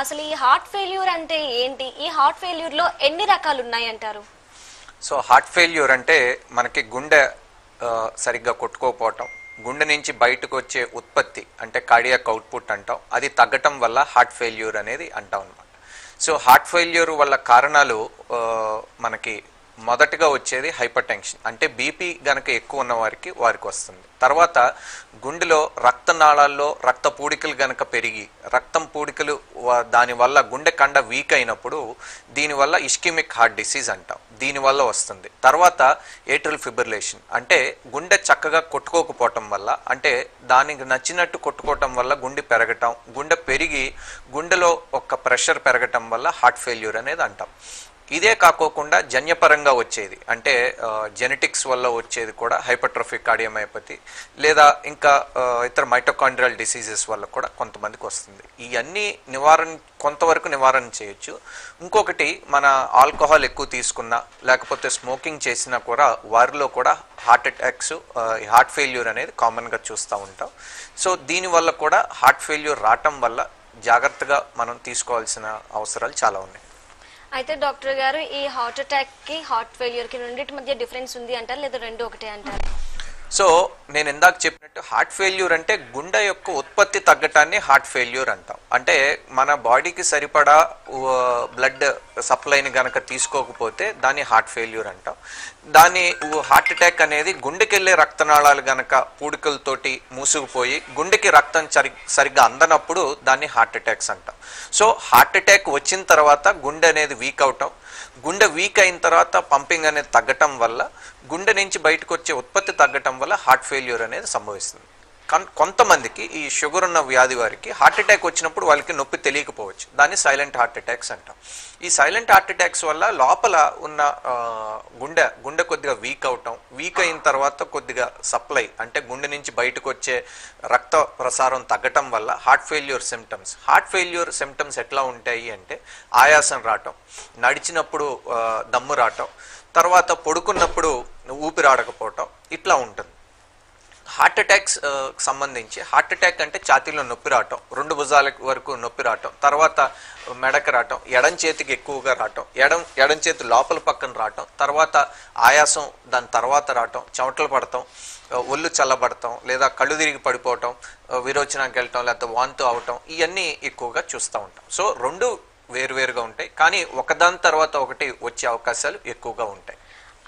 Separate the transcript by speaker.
Speaker 1: అసలు ఈ heart failure అంటే ఏంటి? ఈ హార్ట్ ఫెయిల్యూర్లో ఎన్ని రకాలు ఉన్నాయి అంటారు?
Speaker 2: సో హార్ట్ ఫెయిల్యూర్ అంటే మనకి గుండె సరిగ్గా కొట్టుకోకపోవటం గుండె నుంచి బయటకు వచ్చే ఉత్పత్తి అంటే కార్డియాక్ అవుట్పుట్ అంటాం. అది తగ్గటం వల్ల హార్ట్ ఫెయిల్యూర్ అనేది అంటాం అనమాట సో హార్ట్ ఫెయిల్యూర్ వల్ల కారణాలు మనకి మొదటగా వచ్చేది హైపర్ టెన్షన్ అంటే బీపీ గనక ఎక్కువ ఉన్న వారికి వారికి వస్తుంది. తర్వాత గుండెలో రక్తనాళాల్లో రక్త పూడికలు గనక పెరిగి రక్తం పూడికలు దానివల్ల గుండె కండ వీక్ అయినప్పుడు దీనివల్ల ఇష్కిమిక్ హార్ట్ డిసీజ్ అంటాం. దీనివల్ల వస్తుంది. తర్వాత ఏట్రల్ ఫిబ్రిలేషన్ అంటే గుండె చక్కగా కొట్టుకోకపోవటం వల్ల అంటే దానికి నచ్చినట్టు కొట్టుకోవటం వల్ల గుండె పెరగటం గుండె పెరిగి గుండెలో ఒక ప్రెషర్ పెరగటం వల్ల హార్ట్ ఫెయిల్యూర్ అనేది అంటాం. ఇదే కాకోకుండా జన్యపరంగా వచ్చేది. అంటే జెనెటిక్స్ వల్ల వచ్చేది కూడా హైపర్ట్రోఫిక్ కార్డియోమయోపతి లేదా ఇంకా ఇతర మైటోకాండ్రియల్ డిసీజెస్ వల్ల కూడా కొంతమందికి వస్తుంది. ఇవన్నీ నివారణ కొంతవరకు నివారణ చేయొచ్చు. ఇంకొకటి మన ఆల్కహాల్ ఎక్కువ తీసుకున్నా లేకపోతే స్మోకింగ్ చేసినా కూడా వారిలో కూడా హార్ట్ అటాక్స్ హార్ట్ ఫెయిల్యూర్ అనేది కామన్గా చూస్తూ ఉంటాం. సో దీనివల్ల కూడా హార్ట్ ఫెయిల్యూర్ రావటం వల్ల జాగ్రత్తగా మనం తీసుకోవాల్సిన అవసరాలు చాలా ఉన్నాయి.
Speaker 1: అయితే డాక్టర్ గారు ఈ హార్ట్ అటాక్కి హార్ట్ ఫెయిల్యూర్కి రెండింటి మధ్య డిఫరెన్స్ ఉంది అంటారు లేదా రెండు ఒకటే అంటారు?
Speaker 2: సో నేను ఇందాక చెప్పినట్టు హార్ట్ ఫెయిల్యూర్ అంటే గుండె యొక్క ఉత్పత్తి తగ్గటాన్ని హార్ట్ ఫెయిల్యూర్ అంటాం. అంటే మన బాడీకి సరిపడా బ్లడ్ సప్లైని గనక తీసుకోకపోతే దాన్ని హార్ట్ ఫెయిల్యూర్ అంటాం. దాని హార్ట్ అటాక్ అనేది గుండెకెళ్ళే రక్తనాళాలు గనక పూడికలతోటి మూసుకుపోయి గుండెకి రక్తం సరి సరిగ్గా అందనప్పుడు దాన్ని హార్ట్ అటాక్స్ అంటాం. సో హార్ట్ అటాక్ వచ్చిన తర్వాత గుండె అనేది వీక్ అవటం. గుండె వీక్ అయిన తర్వాత పంపింగ్ అనేది తగ్గటం వల్ల గుండె నుంచి బయటకు వచ్చే ఉత్పత్తి తగ్గటం వల్ల హార్ట్ ఫెయిల్యూర్ అనేది సంభవిస్తుంది. కొంతమందికి ఈ షుగర్ ఉన్న వ్యాధి వారికి హార్ట్ అటాక్ వచ్చినప్పుడు వాళ్ళకి నొప్పి తెలియకపోవచ్చు. దాన్ని సైలెంట్ హార్ట్ అటాక్స్ అంటాం. ఈ సైలెంట్ హార్ట్ అటాక్స్ వల్ల లోపల ఉన్న గుండె గుండె కొద్దిగా వీక్ అవటం వీక్ అయిన తర్వాత కొద్దిగా సప్లై అంటే గుండె నుంచి బయటకు వచ్చే రక్త ప్రసారం తగ్గటం వల్ల heart failure symptoms heart failure symptoms ఎట్లా ఉంటాయి అంటే ఆయాసం రావటం నడిచినప్పుడు దమ్ము రావటం తర్వాత పడుకున్నప్పుడు ఊపిరాడకపోవటం ఇట్లా ఉంటుంది. హార్ట్ అటాక్స్ సంబంధించి. హార్ట్ అటాక్ అంటే ఛాతీలో నొప్పి రావటం రెండు భుజాల వరకు నొప్పి రావటం తర్వాత మెడకు రావటం ఎడం చేతికి ఎక్కువగా రావటం ఎడం ఎడం చేతి లోపల పక్కన రావటం తర్వాత ఆయాసం దాని తర్వాత రావటం చెమటలు పడటం ఒళ్ళు చల్లబడటం లేదా కళ్ళు తిరిగి పడిపోవటం విరోచనానికి వెళ్ళటం లేకపోతే వాంతు అవటం ఇవన్నీ ఎక్కువగా చూస్తూ ఉంటాం. సో రెండు వేరువేరుగా ఉంటాయి. కానీ ఒకదాని తర్వాత ఒకటి వచ్చే అవకాశాలు ఎక్కువగా ఉంటాయి.